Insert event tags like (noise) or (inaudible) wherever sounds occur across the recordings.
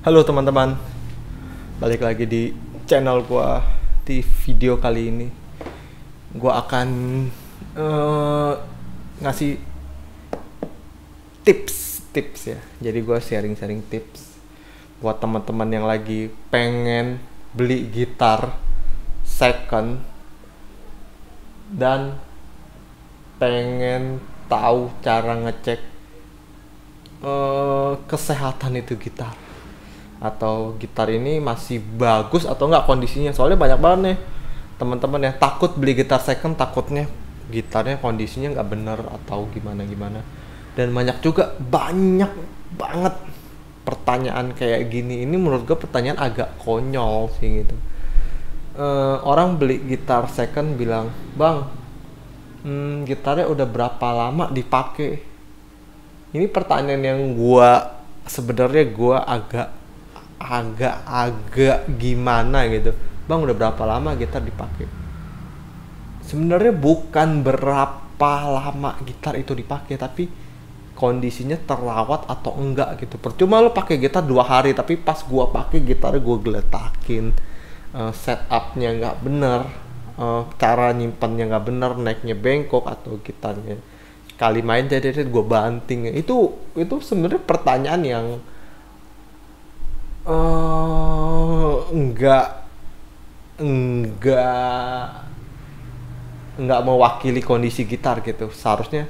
Halo teman-teman, balik lagi di channel gua di video kali ini. Gua akan eh, ngasih tips-tips ya. Jadi gua sharing-sharing tips buat teman-teman yang lagi pengen beli gitar second dan pengen tahu cara ngecek eh, kesehatan itu gitar atau gitar ini masih bagus atau enggak kondisinya? Soalnya banyak banget nih teman-teman yang takut beli gitar second takutnya gitarnya kondisinya nggak bener atau gimana gimana. Dan banyak juga banyak banget pertanyaan kayak gini. Ini menurut gue pertanyaan agak konyol sih gitu. Eh, orang beli gitar second bilang bang hmm, gitarnya udah berapa lama dipakai? Ini pertanyaan yang gua sebenarnya gua agak agak agak gimana gitu. Bang udah berapa lama gitar dipakai? Sebenarnya bukan berapa lama gitar itu dipakai tapi kondisinya terawat atau enggak gitu. Percuma lo pakai gitar dua hari tapi pas gua pakai gitar gua geletakin eh, setupnya nggak bener eh, cara nyimpannya nggak bener naiknya bengkok atau gitarnya. Kali main jadi gue banting. Itu itu sebenarnya pertanyaan yang eh enggak. Enggak. Enggak mewakili kondisi gitar gitu. Seharusnya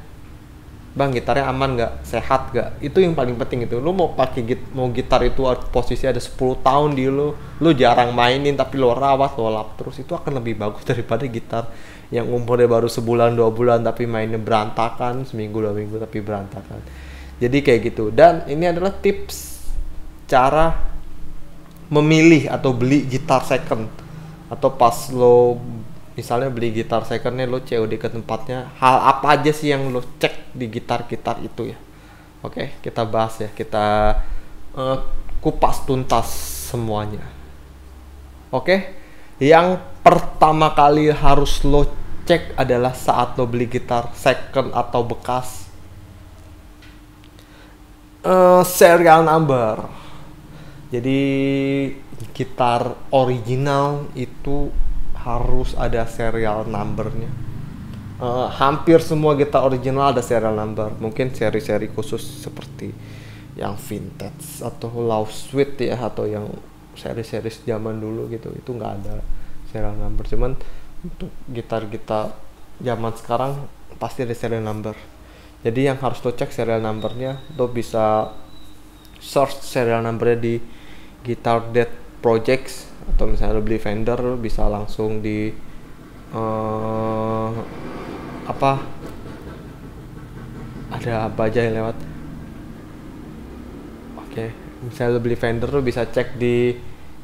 bang gitarnya aman nggak? Sehat nggak? Itu yang paling penting itu. Lu mau pakai git mau gitar itu posisi ada 10 tahun di lu lu jarang mainin tapi lo rawat lo lap terus itu akan lebih bagus (laughs) daripada gitar yang umurnya baru sebulan dua bulan tapi mainnya berantakan seminggu dua minggu tapi berantakan. Jadi kayak gitu. Dan ini adalah tips cara memilih atau beli gitar second. Atau pas lo misalnya beli gitar secondnya lo COD ke tempatnya hal apa aja sih yang lo cek di gitar-gitar itu ya? Oke kita bahas ya. Kita eh, kupas tuntas semuanya. Oke? Yang pertama kali harus lo cek adalah saat lo beli gitar second atau bekas. Eh, serial number jadi gitar original itu harus ada serial numbernya. Eh, hampir semua gitar original ada serial number. Mungkin seri-seri khusus seperti yang vintage atau love suite ya atau yang seri-seri zaman dulu gitu itu nggak ada serial number. Cuman untuk gitar-gitar zaman sekarang pasti ada serial number. Jadi yang harus lo cek serial numbernya, lo bisa search serial numbernya di Guitar Dead Projects atau misalnya lo beli vendor lo bisa langsung di eh apa? Ada apa aja yang lewat? Oke misalnya lo beli vendor lo bisa cek di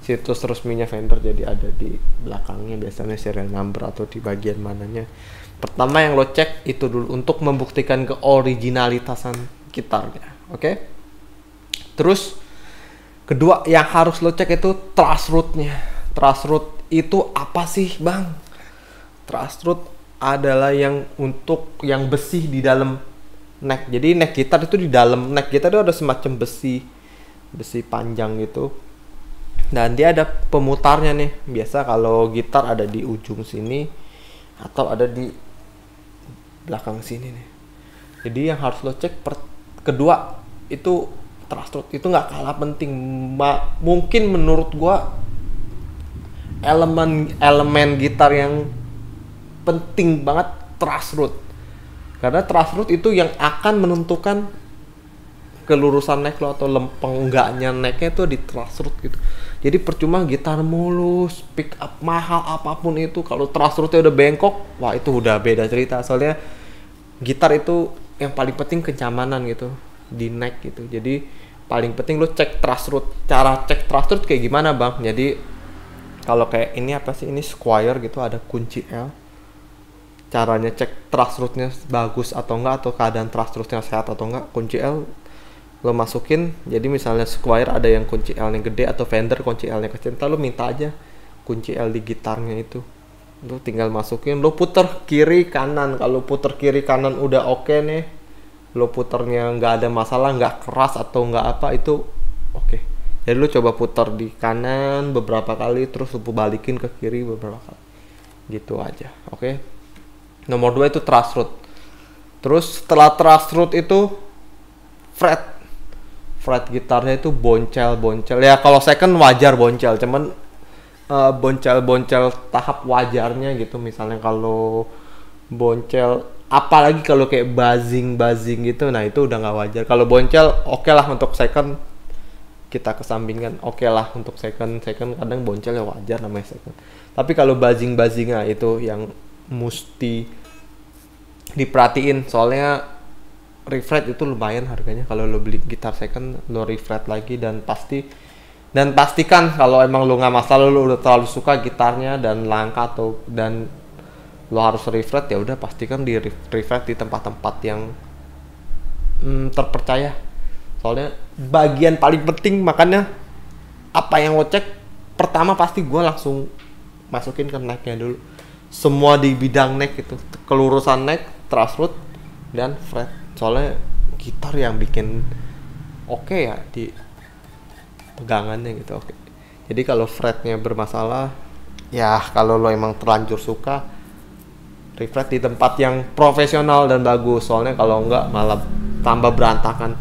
situs resminya vendor jadi ada di belakangnya biasanya serial number atau di bagian mananya. Pertama yang lo cek itu dulu untuk membuktikan keoriginalitasan gitarnya oke? Terus Kedua yang harus lo cek itu truss root-nya. Truss root itu apa sih, Bang? Truss root adalah yang untuk yang besi di dalam neck. Jadi neck gitar itu di dalam neck gitar itu ada semacam besi besi panjang gitu. Dan dia ada pemutarnya nih. Biasa kalau gitar ada di ujung sini atau ada di belakang sini nih. Jadi yang harus lo cek per, kedua itu trust root itu nggak kalah penting Ma, mungkin menurut gua elemen elemen gitar yang penting banget trust root karena trust root itu yang akan menentukan kelurusan neck lo atau lempeng enggaknya necknya itu di trust root gitu. Jadi percuma gitar mulus pick up mahal apa pun itu. Kalau trust rootnya udah bengkok wah itu udah beda cerita. Soalnya gitar itu yang paling penting kenyamanan gitu di neck gitu. Jadi paling penting lu cek trust root cara cek trust root kayak gimana bang? Jadi kalau kayak ini apa sih? Ini square gitu ada kunci L. Caranya cek trust rootnya bagus atau enggak atau keadaan trust rootnya sehat atau enggak kunci L lo masukin. Jadi misalnya square ada yang kunci L yang gede atau Fender kunci L yang kecil ntar lo minta aja kunci L di gitarnya itu. Lo tinggal masukin lo puter kiri kanan. Kalau puter kiri kanan udah oke okay nih lo puternya nggak ada masalah nggak keras atau nggak apa itu oke. Okay. jadi lu coba putar di kanan beberapa kali terus lu balikin ke kiri beberapa kali. Gitu aja oke. Nomor dua itu trust root terus setelah trust root itu fret. Fret gitarnya itu boncel boncel ya kalau second wajar boncel cuman uh, boncel boncel tahap wajarnya gitu. Misalnya kalau boncel apalagi kalau kayak buzzing buzzing gitu nah itu udah nggak wajar. Kalau boncel oke okay lah untuk second. Kita kesampingkan oke okay lah untuk second. Second kadang boncel ya wajar namanya second. Tapi kalau buzzing buzzing nah itu yang mesti diperhatiin. Soalnya refret itu lumayan harganya. Kalau lo beli gitar second lo refret lagi dan pasti dan pastikan kalau emang lo nggak masalah lo udah terlalu suka gitarnya dan langka atau dan lo harus refresh ya udah pastikan di refresh di tempat-tempat yang hmm, terpercaya. Soalnya bagian paling penting makanya apa yang lo cek pertama pasti gue langsung masukin ke necknya dulu. Semua di bidang neck itu kelurusan neck root dan fret. Soalnya gitar yang bikin oke okay ya di pegangannya gitu oke. Okay. jadi kalau fretnya bermasalah ya kalau lo emang terlanjur suka refresh di tempat yang profesional dan bagus. Soalnya kalau enggak malah tambah berantakan.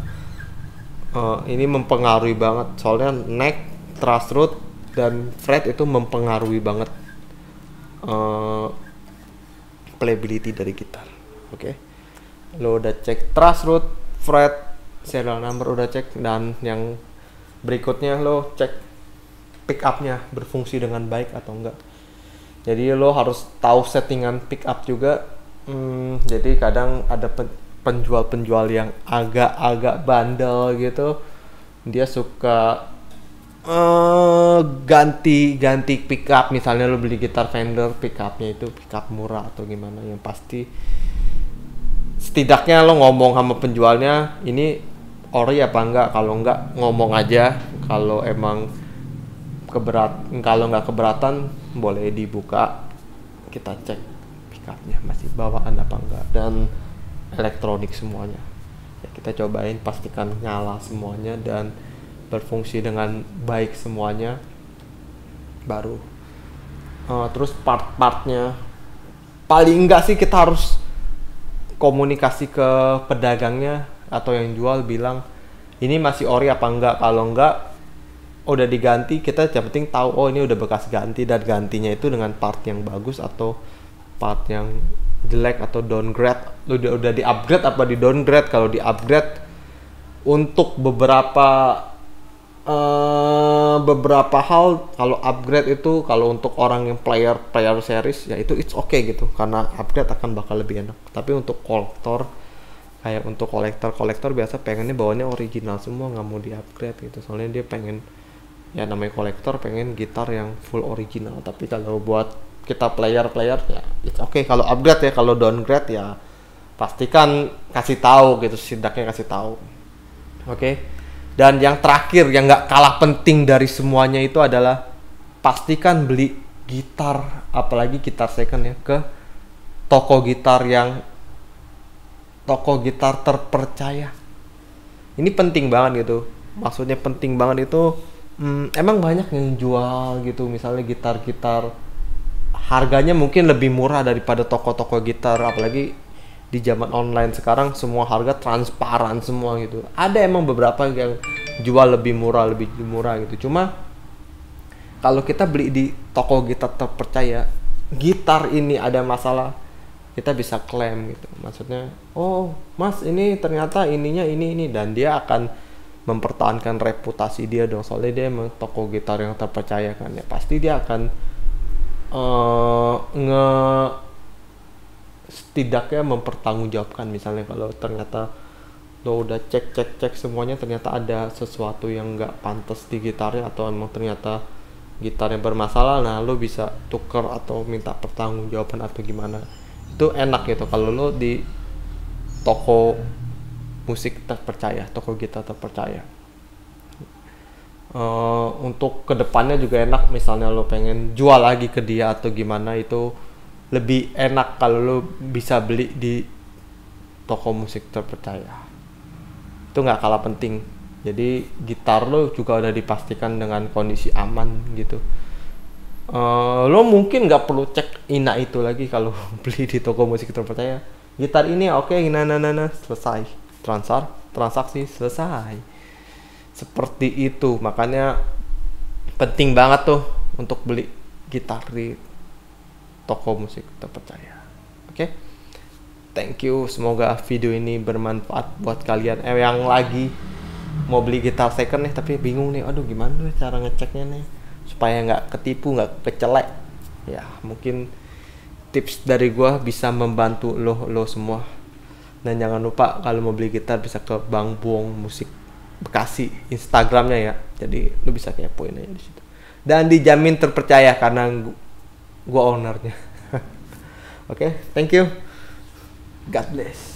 Uh, ini mempengaruhi banget. Soalnya neck truss root dan fret itu mempengaruhi banget uh, playability dari gitar. Oke? Okay? lo udah cek truss root fret serial number udah cek dan yang berikutnya lo cek pick upnya berfungsi dengan baik atau enggak jadi lo harus tahu settingan pick up juga. Hmm, jadi kadang ada penjual-penjual yang agak-agak bandel gitu. Dia suka uh, ganti ganti pick up. Misalnya lo beli gitar Fender pick upnya itu pick up murah atau gimana yang pasti setidaknya lo ngomong sama penjualnya ini ori apa enggak? Kalau enggak ngomong aja. Kalau emang keberat kalau nggak keberatan boleh dibuka. Kita cek pickupnya masih bawaan apa enggak dan elektronik semuanya. Ya, kita cobain pastikan nyala semuanya dan berfungsi dengan baik semuanya. Baru. Uh, terus part-partnya. Paling enggak sih kita harus komunikasi ke pedagangnya atau yang jual bilang ini masih ori apa enggak kalau enggak udah diganti kita yang penting tahu oh ini udah bekas ganti dan gantinya itu dengan part yang bagus atau part yang jelek atau downgrade. Udah udah di upgrade apa di downgrade kalau di upgrade untuk beberapa uh, beberapa hal kalau upgrade itu kalau untuk orang yang player player series ya itu it's okay gitu. Karena upgrade akan bakal lebih enak. Tapi untuk kolektor kayak untuk kolektor kolektor biasa pengennya bawanya original semua nggak mau di upgrade gitu. Soalnya dia pengen ya namanya kolektor pengen gitar yang full original. Tapi kalau buat kita player player ya it's okay. Kalau upgrade ya kalau downgrade ya pastikan kasih tahu gitu setidaknya kasih tahu. Oke? Okay? dan yang terakhir yang nggak kalah penting dari semuanya itu adalah pastikan beli gitar apalagi gitar second ya ke toko gitar yang toko gitar terpercaya. Ini penting banget gitu. Maksudnya penting banget itu hmm, emang banyak yang jual gitu misalnya gitar-gitar. Harganya mungkin lebih murah daripada toko-toko gitar apalagi di zaman online sekarang semua harga transparan semua gitu. Ada emang beberapa yang jual lebih murah lebih murah gitu. Cuma kalau kita beli di toko gitar terpercaya gitar ini ada masalah kita bisa klaim gitu. Maksudnya oh mas ini ternyata ininya ini ini. Dan dia akan mempertahankan reputasi dia dong. Soalnya dia emang toko gitar yang terpercaya kan. Ya pasti dia akan uh, nge setidaknya mempertanggungjawabkan. Misalnya kalau ternyata lo udah cek cek cek semuanya ternyata ada sesuatu yang nggak pantas di gitarnya atau emang ternyata gitarnya bermasalah nah lo bisa tuker atau minta pertanggungjawaban atau gimana. Itu enak gitu. Kalau lo di toko musik terpercaya toko gitar terpercaya. Uh, untuk ke depannya juga enak misalnya lo pengen jual lagi ke dia atau gimana itu lebih enak kalau lo bisa beli di toko musik terpercaya. Itu nggak kalah penting. Jadi gitar lo juga udah dipastikan dengan kondisi aman gitu. Eh, lo mungkin nggak perlu cek ina itu lagi kalau (laughs) beli di toko musik terpercaya. Gitar ini oke nah nah nah nah selesai transfer transaksi selesai. Seperti itu. Makanya penting banget tuh untuk beli gitar di toko musik terpercaya. Oke? Thank you. Semoga video ini bermanfaat buat kalian. Eh yang lagi mau beli gitar second nih tapi bingung nih aduh gimana nih cara ngeceknya nih? Supaya nggak ketipu nggak kecelek. Ya mungkin tips dari gua bisa membantu lo lo semua dan jangan lupa kalau mau beli gitar bisa ke Bang Buong Musik Bekasi Instagramnya ya. Jadi lo bisa kepoin aja di situ. Dan dijamin terpercaya karena gu- gua ownernya. (laughs) Oke thank you. God bless